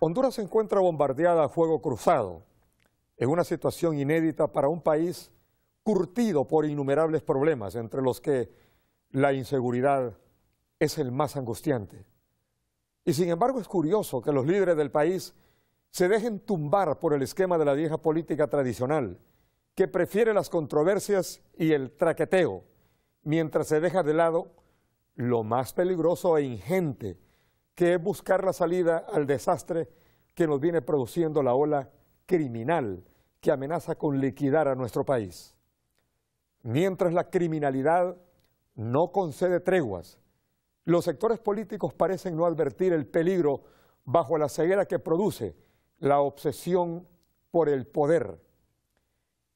Honduras se encuentra bombardeada a fuego cruzado, en una situación inédita para un país curtido por innumerables problemas, entre los que la inseguridad es el más angustiante. Y sin embargo es curioso que los líderes del país se dejen tumbar por el esquema de la vieja política tradicional, que prefiere las controversias y el traqueteo, mientras se deja de lado lo más peligroso e ingente que es buscar la salida al desastre que nos viene produciendo la ola criminal que amenaza con liquidar a nuestro país. Mientras la criminalidad no concede treguas, los sectores políticos parecen no advertir el peligro bajo la ceguera que produce la obsesión por el poder.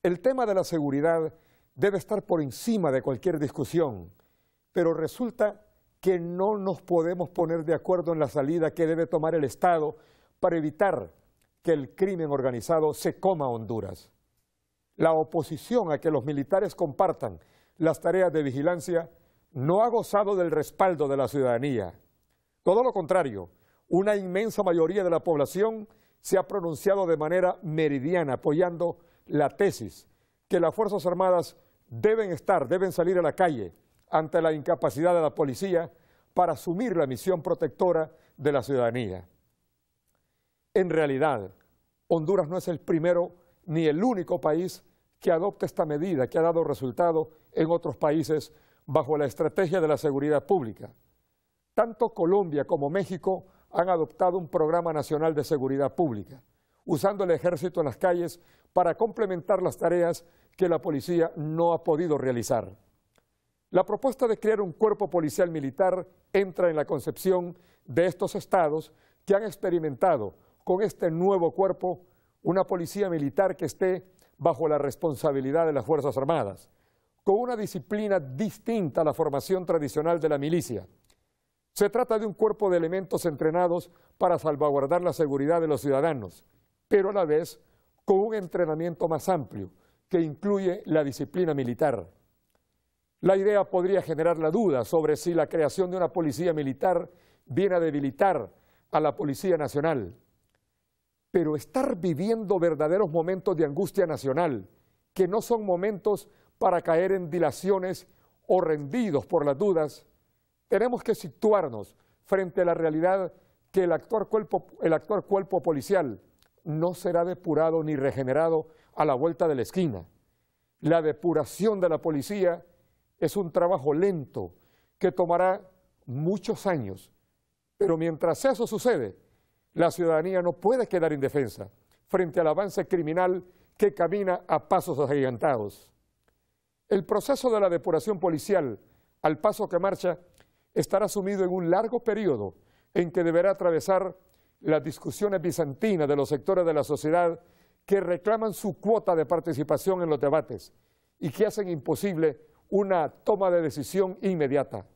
El tema de la seguridad debe estar por encima de cualquier discusión, pero resulta que no nos podemos poner de acuerdo en la salida que debe tomar el Estado para evitar que el crimen organizado se coma a Honduras. La oposición a que los militares compartan las tareas de vigilancia no ha gozado del respaldo de la ciudadanía. Todo lo contrario, una inmensa mayoría de la población se ha pronunciado de manera meridiana apoyando la tesis que las Fuerzas Armadas deben estar, deben salir a la calle ante la incapacidad de la policía para asumir la misión protectora de la ciudadanía. En realidad, Honduras no es el primero ni el único país que adopta esta medida que ha dado resultado en otros países bajo la estrategia de la seguridad pública. Tanto Colombia como México han adoptado un programa nacional de seguridad pública, usando el ejército en las calles para complementar las tareas que la policía no ha podido realizar. La propuesta de crear un cuerpo policial militar entra en la concepción de estos estados que han experimentado con este nuevo cuerpo una policía militar que esté bajo la responsabilidad de las Fuerzas Armadas, con una disciplina distinta a la formación tradicional de la milicia. Se trata de un cuerpo de elementos entrenados para salvaguardar la seguridad de los ciudadanos, pero a la vez con un entrenamiento más amplio que incluye la disciplina militar. La idea podría generar la duda sobre si la creación de una policía militar viene a debilitar a la Policía Nacional. Pero estar viviendo verdaderos momentos de angustia nacional, que no son momentos para caer en dilaciones o rendidos por las dudas, tenemos que situarnos frente a la realidad que el actual cuerpo, policial no será depurado ni regenerado a la vuelta de la esquina. La depuración de la policía es un trabajo lento que tomará muchos años, pero mientras eso sucede, la ciudadanía no puede quedar indefensa frente al avance criminal que camina a pasos agigantados. El proceso de la depuración policial, al paso que marcha, estará sumido en un largo periodo en que deberá atravesar las discusiones bizantinas de los sectores de la sociedad que reclaman su cuota de participación en los debates y que hacen imposible una toma de decisión inmediata.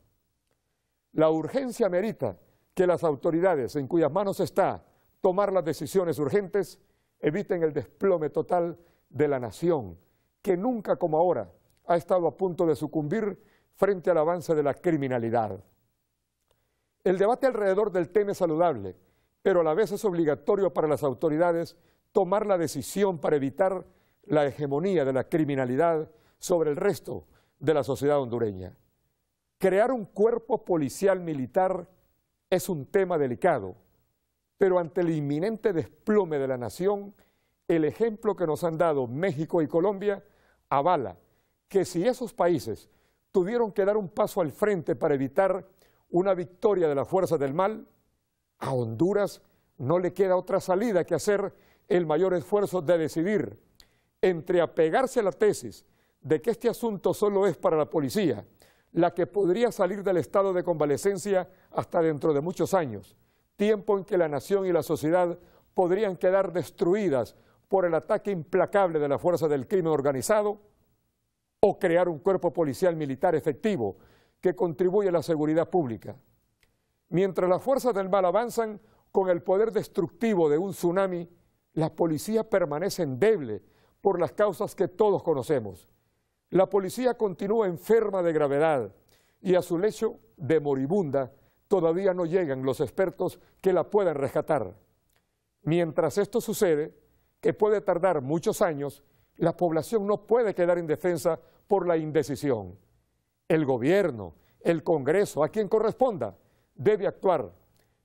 La urgencia merita que las autoridades en cuyas manos está tomar las decisiones urgentes eviten el desplome total de la nación, que nunca como ahora ha estado a punto de sucumbir frente al avance de la criminalidad. El debate alrededor del tema es saludable, pero a la vez es obligatorio para las autoridades tomar la decisión para evitar la hegemonía de la criminalidad sobre el resto de la sociedad hondureña. Crear un cuerpo policial militar es un tema delicado, pero ante el inminente desplome de la nación, el ejemplo que nos han dado México y Colombia avala que si esos países tuvieron que dar un paso al frente para evitar una victoria de la fuerza del mal, a Honduras no le queda otra salida que hacer el mayor esfuerzo de decidir entre apegarse a la tesis de que este asunto solo es para la policía, la que podría salir del estado de convalecencia hasta dentro de muchos años, tiempo en que la nación y la sociedad podrían quedar destruidas por el ataque implacable de la fuerza del crimen organizado, o crear un cuerpo policial militar efectivo que contribuya a la seguridad pública. Mientras las fuerzas del mal avanzan con el poder destructivo de un tsunami, la policía permanece endeble por las causas que todos conocemos. La policía continúa enferma de gravedad y a su lecho de moribunda todavía no llegan los expertos que la puedan rescatar. Mientras esto sucede, que puede tardar muchos años, la población no puede quedar indefensa por la indecisión. El gobierno, el Congreso, a quien corresponda, debe actuar.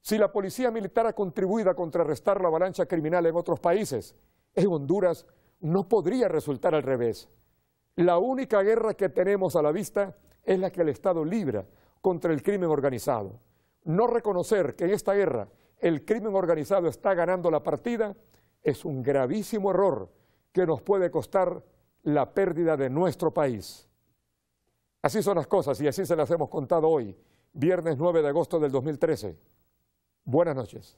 Si la policía militar ha contribuido a contrarrestar la avalancha criminal en otros países, en Honduras no podría resultar al revés. La única guerra que tenemos a la vista es la que el Estado libra contra el crimen organizado. No reconocer que en esta guerra el crimen organizado está ganando la partida es un gravísimo error que nos puede costar la pérdida de nuestro país. Así son las cosas y así se las hemos contado hoy, viernes 9 de agosto del 2013. Buenas noches.